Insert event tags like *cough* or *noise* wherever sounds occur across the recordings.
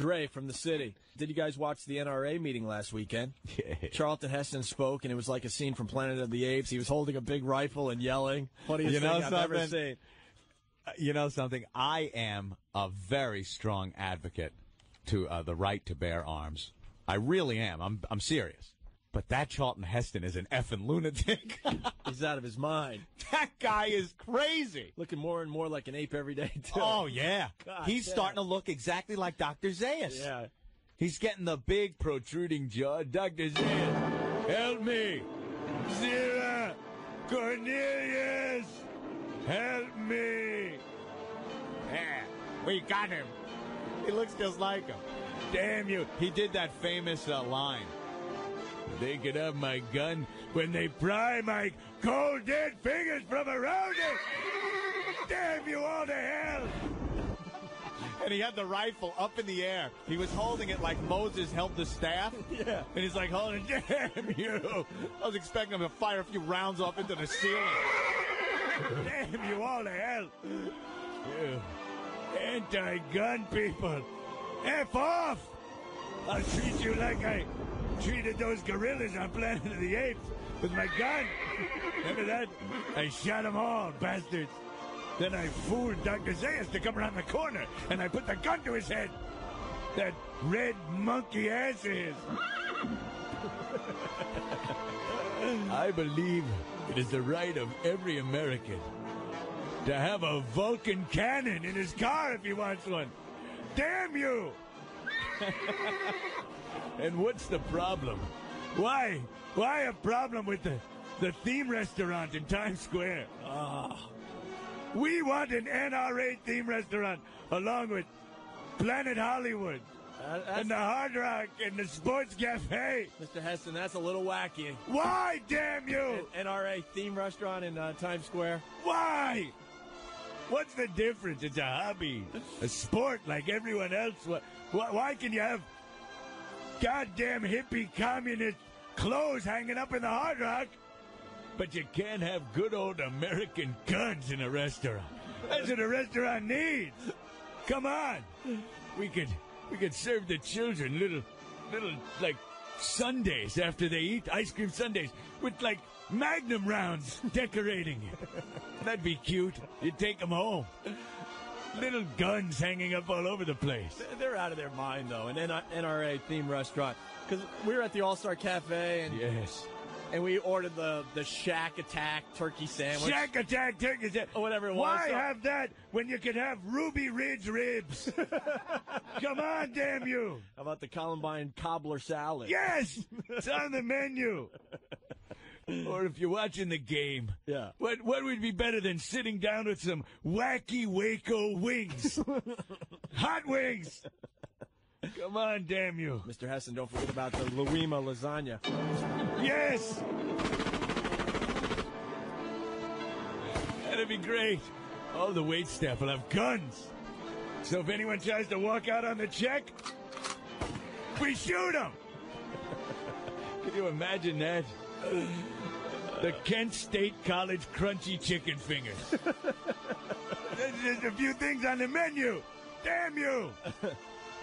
Dre from the city. Did you guys watch the NRA meeting last weekend? *laughs* Yeah. Charlton Heston spoke, and it was like a scene from Planet of the Apes. He was holding a big rifle and yelling. Funniest You know thing I've ever something? seen. You know something? I am a very strong advocate to uh, the right to bear arms. I really am. I'm I'm serious. But that Charlton Heston is an effing lunatic. *laughs* He's out of his mind. that guy is crazy. Looking more and more like an ape every day, too. Oh yeah, God he's starting to look exactly like Dr. Zaius. Yeah. He's getting the big protruding jaw. Dr. Zaius, help me. Zira, Cornelius, help me. Yeah, we got him. He looks just like him. Damn you. He did that famous uh, line. They could have my gun when they pry my cold dead fingers from around it. Damn you all to hell. And he had the rifle up in the air. He was holding it like Moses held the staff. *laughs* Yeah. And he's like, holding, damn you. I was expecting him to fire a few rounds off into the ceiling. damn you all to hell. Anti-gun people. F off. I'll treat you like I treated those gorillas on Planet of the Apes with my gun. *laughs* Remember that? I shot them all, bastards. Then I fooled Dr. Zaius to come around the corner, and I put the gun to his head. That red monkey ass is. *laughs* I believe it is the right of every American to have a Vulcan cannon in his car if he wants one. Damn you! *laughs* and what's the problem? Why? Why a problem with the, the theme restaurant in Times Square? Ah. We want an NRA theme restaurant along with Planet Hollywood Uh, and the Hard Rock and the Sports Cafe. Mr. Heston, that's a little wacky. Why, damn you? An? NRA theme restaurant in uh, Times Square. Why? What's the difference? It's a hobby, a sport like everyone else. Why, why can you have goddamn hippie communist clothes hanging up in the Hard Rock, but you can't have good old American guns in a restaurant? That's what a restaurant needs. Come on, we could we could serve the children little little like Sundays after they eat ice cream Sundays with like Magnum rounds decorating it. *laughs* That'd be cute. You'd take them home. Little guns hanging up all over the place. They're out of their mind, though, an NRA theme restaurant. Because we were at the All Star Cafe and Yes. and we ordered the the Shack Attack turkey sandwich. Shack Attack Turkey Sandwich. Or whatever it was. Why So- have that when you could have Ruby Ridge ribs? *laughs* Come on, damn you. How about the Columbine cobbler salad? Yes, it's on the menu. *laughs* Mm. or if you're watching the game, Yeah. what what would be better than sitting down with some wacky Waco wings, *laughs* hot wings? Come on, damn you! Mr. Heston, don't forget about the Louima lasagna. Yes, that'd be great. All the wait staff will have guns, so if anyone tries to walk out on the check, we shoot them. *laughs* Can you imagine that? The Kent State College crunchy chicken fingers. *laughs* There's just a few things on the menu. Damn you! *laughs*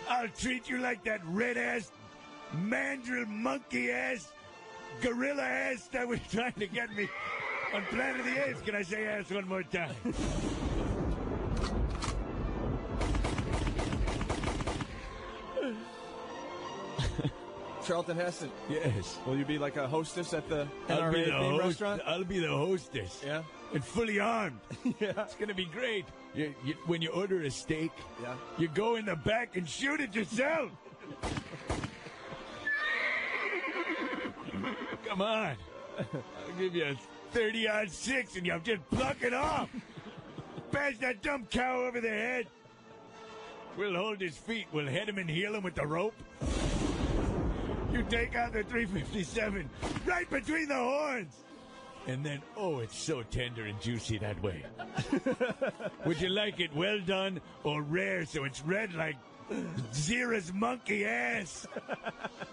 I'll treat you like that red ass, mandrill monkey ass, gorilla ass that was *laughs* trying to get me on Planet of the Apes. Can I say ass one more time? Charlton Heston, Yes. will you be like a hostess at the I'll NRA the host. restaurant? I'll be the hostess. Yeah. And fully armed. *laughs* Yeah. It's gonna be great. You, you, when you order a steak, Yeah. you go in the back and shoot it yourself. Come on. I'll give you a 30 on 6 and you'll just pluck it off. Bash that dumb cow over the head. We'll hold his feet. We'll head him and heel him with the rope. You take out the 357 right between the horns. And then, oh, it's so tender and juicy that way. *laughs* Would you like it well done or rare so it's red like Zira's monkey ass?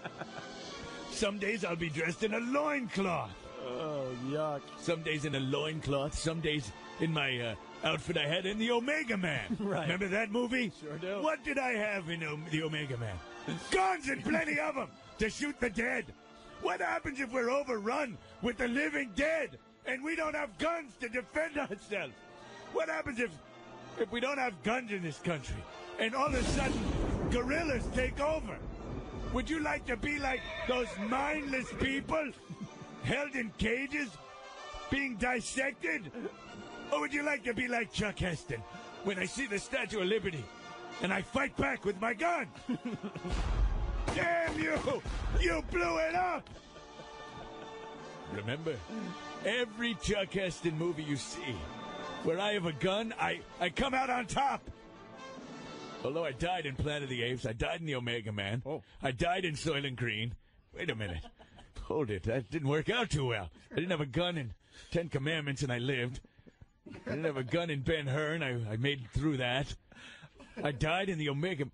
*laughs* Some days I'll be dressed in a loincloth. Oh, yuck. Some days in a loincloth, some days in my uh, outfit I had in the Omega Man. *laughs* Right. Remember that movie? Sure do. What did I have in um, the Omega Man? Guns and plenty of them to shoot the dead. What happens if we're overrun with the living dead and we don't have guns to defend *laughs* ourselves? What happens if if we don't have guns in this country and all of a sudden guerrillas take over? Would you like to be like those mindless people *laughs* held in cages being dissected? Or would you like to be like Chuck Heston when I see the Statue of Liberty and I fight back with my gun? *laughs* Damn you! You blew it up! Remember, every Chuck Heston movie you see where I have a gun, I, I come out on top. Although I died in Planet of the Apes, I died in the Omega Man, Oh. I died in Soylent Green. Wait a minute. Hold it. That didn't work out too well. I didn't have a gun in Ten Commandments and I lived. I didn't have a gun in Ben Hur. and I, I made through that. I died in the Omega.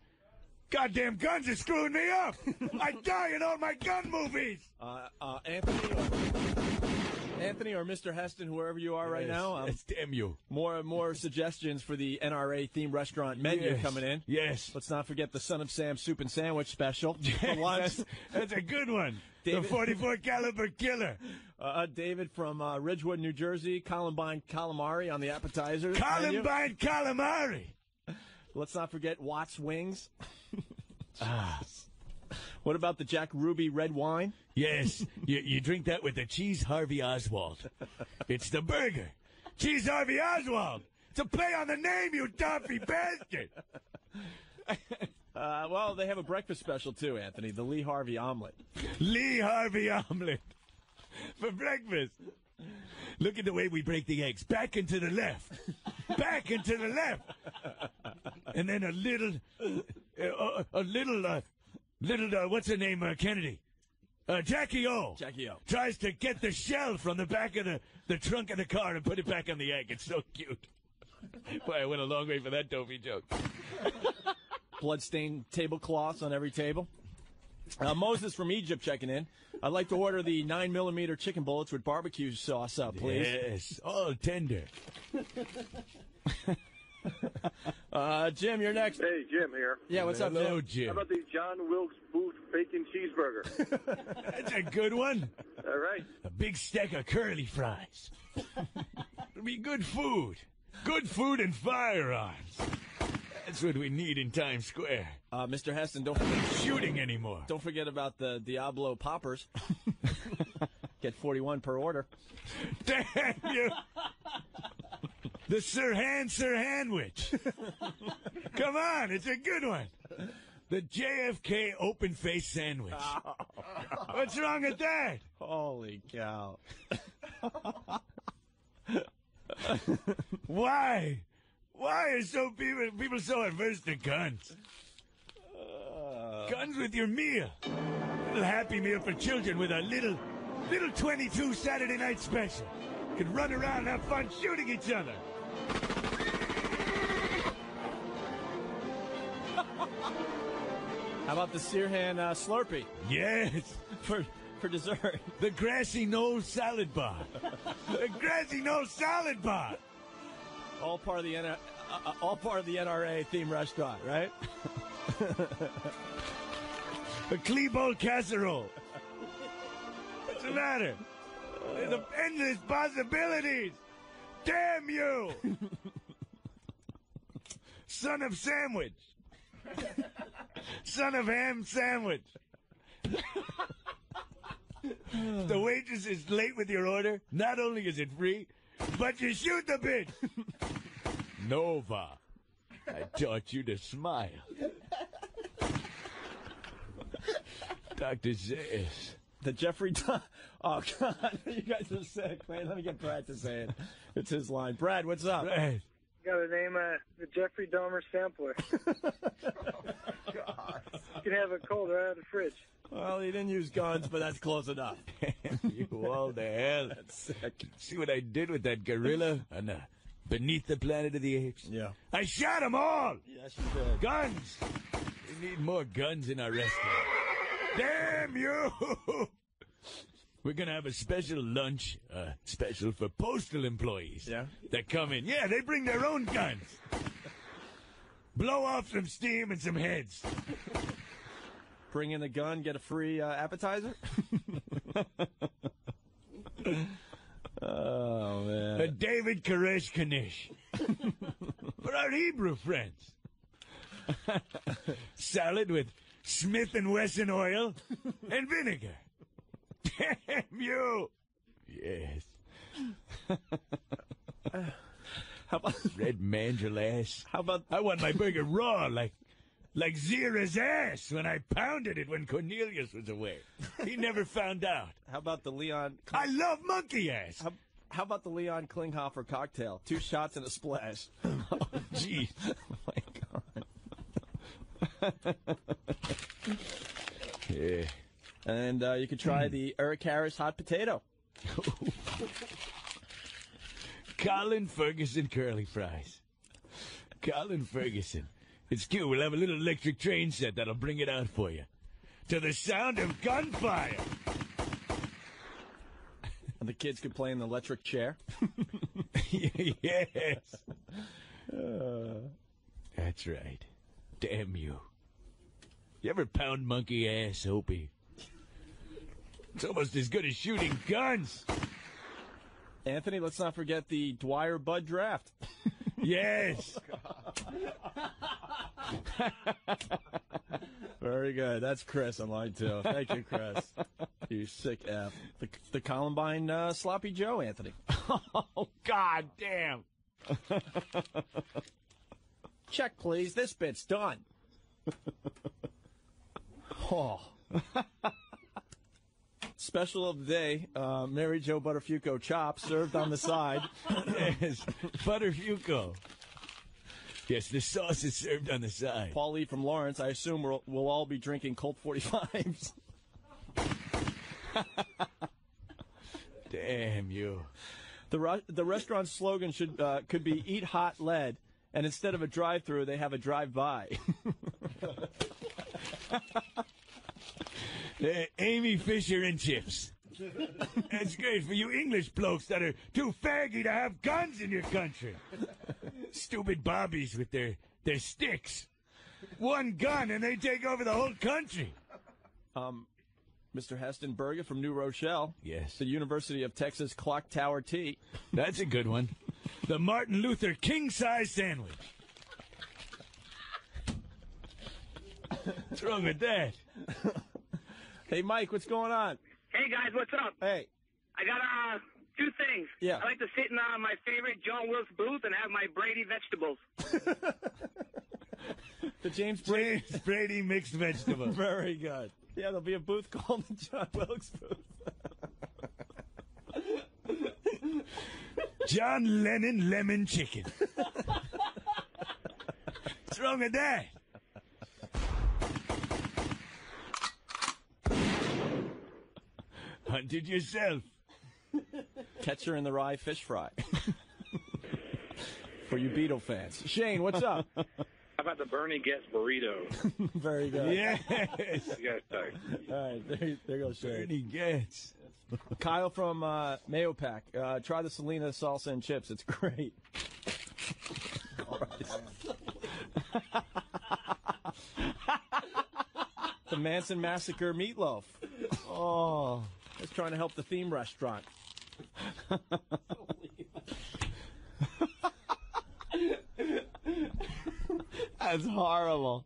Goddamn guns are screwing me up! I die in all my gun movies! Uh, uh, Anthony, or, Anthony, or Mr. Heston, whoever you are right now. Um, yes, damn you. more and more suggestions for the NRA themed restaurant menu Yes, coming in. Yes. Let's not forget the Son of Sam soup and sandwich special *laughs* for lunch. that's, that's a good one. David- The 44 caliber killer. *laughs* Uh, David from uh, Ridgewood, New Jersey, Columbine calamari on the appetizers. menu. Columbine calamari. Let's not forget Watts Wings. *laughs* What about the Jack Ruby red wine? Yes, you, you drink that with the cheese Harvey Oswald. It's the burger. Cheese Harvey Oswald. It's a play on the name, you Duffy bastard. Uh, well, they have a breakfast special too, Anthony. The Lee Harvey omelet. Lee Harvey omelet for breakfast. Look at the way we break the eggs. Back and to the left. Back and to the left. And then a little, uh, a little, uh, little, uh, what's her name, uh, Kennedy? Uh, Jackie O. Jackie O. Tries to get the shell from the back of the, the trunk of the car and put it back on the egg. It's so cute. *laughs* Boy, I went a long way for that dopey joke. *laughs* Bloodstained tablecloths on every table. Uh, Moses from Egypt checking in. I'd like to order the 9 millimeter chicken bullets with barbecue sauce, uh, please. Yes, all tender. *laughs* *laughs* Uh, Jim, you're next. Hey, Jim here. Yeah, what's up, Hello, Jim? Jim. How about the John Wilkes Booth bacon cheeseburger? *laughs* That's a good one. All right. A big stack of curly fries. It'll be good food. Good food and firearms. That's what we need in Times Square. Uh, Mr. Heston, don't forget, Shooting anymore. don't forget about the Diallo poppers. *laughs* Get 41 per order. Damn you. The Sirhan Sirhanwich. *laughs* Come on, it's a good one. The JFK open face sandwich. *laughs* What's wrong with that? Holy cow. *laughs* Why? Why are so people people so averse to guns? Uh. guns with your meal. Little happy meal for children with a little little 22 Saturday night special. Could run around and have fun shooting each other. *laughs* How about the Sirhan uh, Slurpee Yes, *laughs* for, for dessert? the grassy nose salad bar. the grassy nose salad bar. All part of the N- uh, all part of the NRA themed restaurant, right? A Klebold casserole. What's the matter? There's endless possibilities. Damn you! Son of sandwich. Son of ham sandwich. the waitress is late with your order. Not only is it free, but you shoot the bitch. Nova, I taught you to smile. Dr. Zaius. The Jeffrey. *laughs* Dahmer. Oh God, *laughs* you guys are sick, man. Let me get Brad to say it. It's his line. Brad, what's up? Right. Got to name uh, the Jeffrey Dahmer sampler. *laughs* You can have it cold right out of the fridge. Well, he didn't use guns, but that's close enough. you all the hell. That's sick. See what I did with that gorilla on uh, Beneath the Planet of the Apes? Yeah. I shot them all! Yes, you did. Guns! We need more guns in our restaurant. Damn you! We're gonna have a special lunch, uh, special for postal employees. Yeah? That come in. Yeah, they bring their own guns. Blow off some steam and some heads. Bring in a gun, get a free uh, appetizer. *laughs* oh man. A David Koresh Knish. *laughs* For our Hebrew friends. *laughs* Salad with Smith and Wesson oil and vinegar. Damn you! Yes. How about Red mandrill how about I want my burger raw, like like Zira's ass when I pounded it when Cornelius was away. He never found out. *laughs* how about the Leon? I love monkey ass. How, how about the Leon Klinghoffer cocktail? Two shots and a splash. *laughs* Oh. *laughs* *laughs* Yeah. And uh, you could try the Eric Harris hot potato. *laughs* Colin Ferguson curly fries. Colin Ferguson. It's cute. We'll have a little electric train set that'll bring it out for you. To the sound of gunfire. And the kids could play in the electric chair. *laughs* yes. That's right. Damn you. You ever pound monkey ass, Opie? It's almost as good as shooting guns. Anthony, let's not forget the Dwyer Budd draft. *laughs* Yes. *laughs* Very good. That's Chris on line two. Thank you, Chris. you sick F. The, the Columbine uh, Sloppy Joe, Anthony. *laughs* oh, God damn. Check, please. This bit's done. Oh. Special of the day, uh, Mary Jo Buttafuoco chops served on the side. *laughs* Yes. Buttafuoco. Yes, the sauce is served on the side. Paul Lee from Lawrence. I assume we'll, we'll all be drinking Colt 45s. *laughs* Damn you. The ru- the restaurant slogan should uh, could be "Eat hot lead," and instead of a drive-through, they have a drive-by. *laughs* Uh, Amy Fisher and chips. That's great for you English blokes that are too faggy to have guns in your country. Stupid bobbies with their, their sticks. One gun and they take over the whole country. um, Mr. Heston Berger from New Rochelle. Yes. The University of Texas Clock Tower Tea. That's a good one. The Martin Luther king size sandwich. What's wrong with that? Hey, Mike, what's going on? Hey guys, what's up? Hey, I got uh two things. Yeah. I like to sit in uh, my favorite John Wilkes booth and have my Brady vegetables. *laughs* the James Brady. James Brady mixed vegetables. *laughs* Very good. Yeah, there'll be a booth *laughs* called the John Wilkes booth. John Lennon lemon chicken. What's wrong with that? Hunted yourself. Catcher in the Rye fish fry. *laughs* For you Beatle fans. Shane, what's up? How about the Bernie Goetz burrito? *laughs* Very good. Yes. You guys talk. All right, there, there goes Shane. Bernie Goetz. Kyle from uh, Mahopac. Uh, try the Selena salsa and chips. It's great. *laughs* The Manson Massacre meatloaf. Oh, it's trying to help the theme restaurant. That's horrible.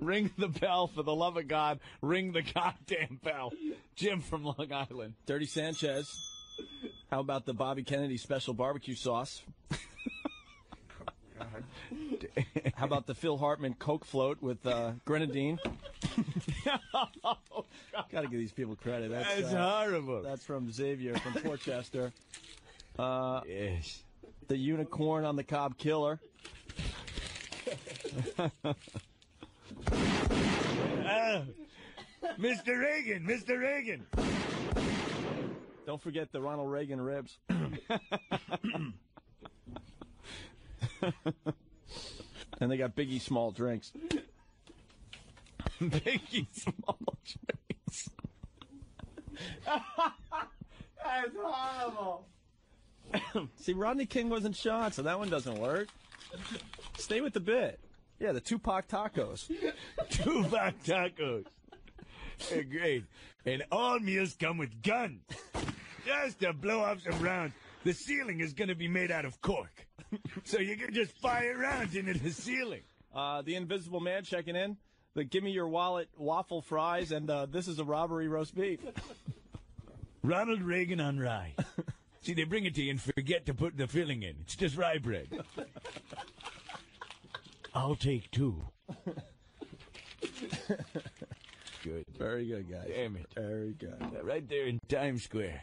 ring the bell for the love of God. Ring the goddamn bell. Jim from Long Island. Dirty Sanchez. How about the Bobby Kennedy special barbecue sauce? *laughs* How about the Phil Hartman Coke float with uh, grenadine? *laughs* Got to give these people credit. That's, That's uh, horrible. that's from Xavier from Portchester. *laughs* Uh, yes. the unicorn on the Cobb Killer. *laughs* Ah, Mr. Reagan, Mr. Reagan. Don't forget the Ronald Reagan ribs. *coughs* and they got Biggie small drinks. Biggie small drinks. That's horrible. See, Rodney King wasn't shot, so that one doesn't work. Stay with the bit. Yeah, the Tupac tacos. *laughs* Tupac tacos. They're great. And all meals come with guns. Just to blow off some rounds. The ceiling is going to be made out of cork. So you can just fire rounds into the ceiling. Uh, the Invisible Man checking in. The Give Me Your Wallet waffle fries, and uh, this is a robbery roast beef. Ronald Reagan on rye. *laughs* See, they bring it to you and forget to put the filling in. It's just rye bread. I'll take two. Good. Very good, guys. Damn it. Very good. Right there in Times Square.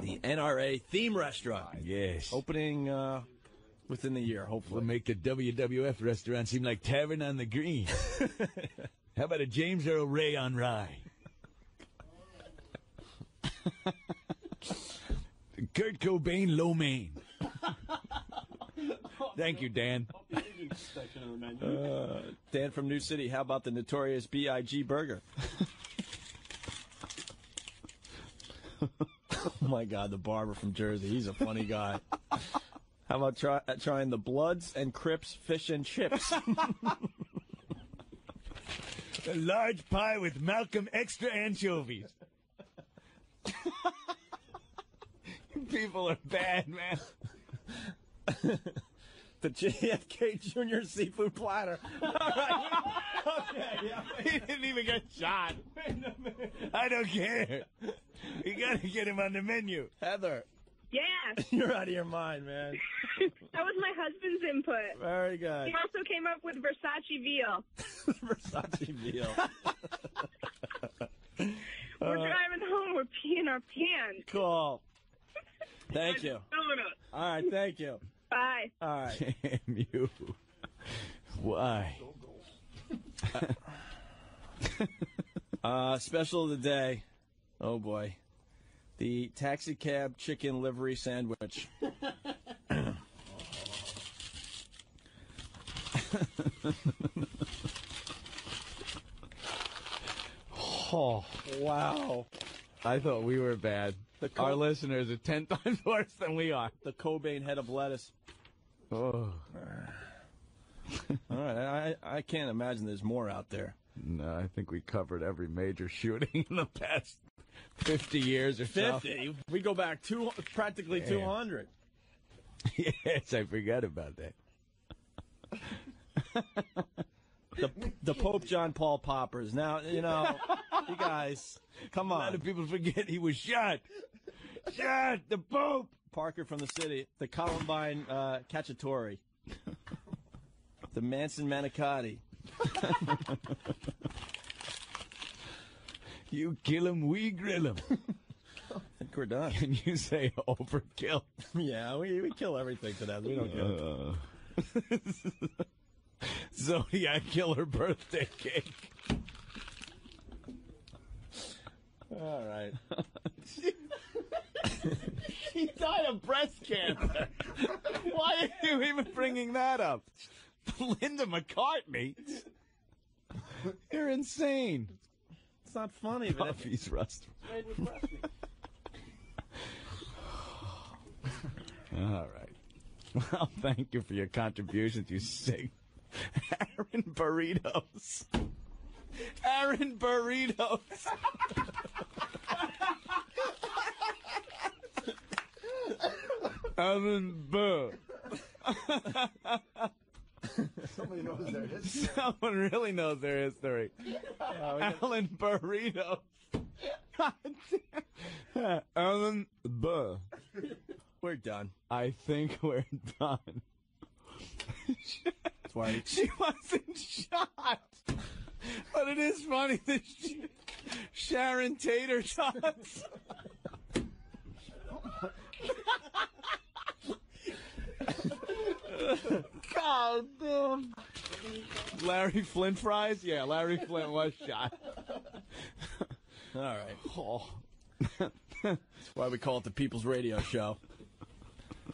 The NRA theme restaurant Yes. opening uh, within the year, We'll hopefully. make the WWF restaurant seem like Tavern on the Green. *laughs* How about a James Earl Ray on rye? *laughs* Kurt Cobain, lo mein. *laughs* Thank you, Dan. Uh, Dan from New City, how about the notorious B.I.G. burger? oh my God, the barber from Jersey. He's a funny guy. How about try, uh, trying the Bloods and Crips fish and chips? *laughs* A large pie with Malcolm extra anchovies. *laughs* People are bad, man. the JFK Junior seafood platter. *laughs* okay He didn't even get shot. I don't care. You gotta get him on the menu. Heather, Yeah, *laughs* you're out of your mind, man. *laughs* that was my husband's input. Very good. He also came up with Versace veal. *laughs* Versace veal. We're driving home, we're peeing our pants. Cool. Thank you. Donuts. All right, thank you. Bye. All right. Damn you. Why? Uh, special of the day. Oh boy. The taxi cab chicken livery sandwich. *laughs* Oh, Wow. I thought we were bad. The co- Our listeners are ten *laughs* times worse than we are. The Cobain head of lettuce. Oh. *sighs* All right. I, I can't imagine there's more out there. No, I think we covered every major shooting *laughs* in the past 50 years or so. 50. We go back two, practically 200. *laughs* yes, I forgot about that. The, the Pope John Paul poppers. Now, you know, you guys, come A lot on. of people forget he was shot. Shot the Pope. Parker from the city. The Columbine uh, Cacciatore. *laughs* the Manson Manicotti. *laughs* You kill him, we grill him. *laughs* I think we're done. Can you say overkill? *laughs* yeah, we, we kill everything to that. We don't kill. care. Uh, *laughs* Zodiac killer birthday cake. All right. He died of breast cancer. Why are you even bringing that up? Linda McCartney. You're insane. It's not funny, but Puffy's rust. *laughs* All right. Well, thank you for your contributions, you sick. Aaron Burritos. Aaron Burritos. *laughs* Aaron Burr. *laughs* *laughs* Someone knows there *laughs* is Someone really knows their history. *laughs* Alan Burritos. God damn. Alan Burr. we're done. I think we're done. That's why She wasn't shot. But it is funny that she, Sharon Tater shots. Larry Flynt fries? Yeah, Larry Flynt was shot. All right. *laughs* Oh. That's why we call it the People's Radio Show.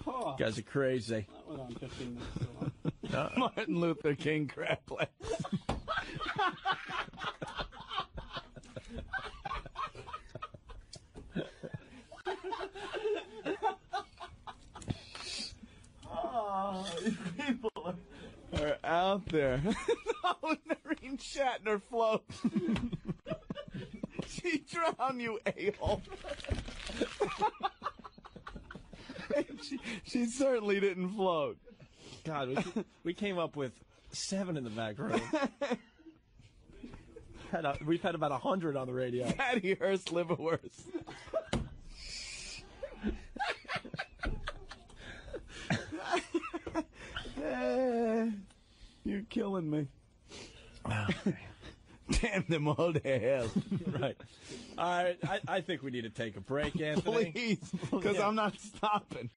Oh. You guys are crazy. On 15 minutes so uh, uh-uh. *laughs* Martin Luther King crap *laughs* oh, these people are, are out there no, Nerine Shatner floats. *laughs* she drowned, you a-hole. *laughs* she, she certainly didn't float. God, we, we came up with seven in the back room. *laughs* Had a, we've had about a hundred on the radio. Patty Hearst liverwurst. You're killing me. *laughs* Damn them all to hell. *laughs* right. All right. I, I think we need to take a break, Anthony. Please, because Yeah. I'm not stopping.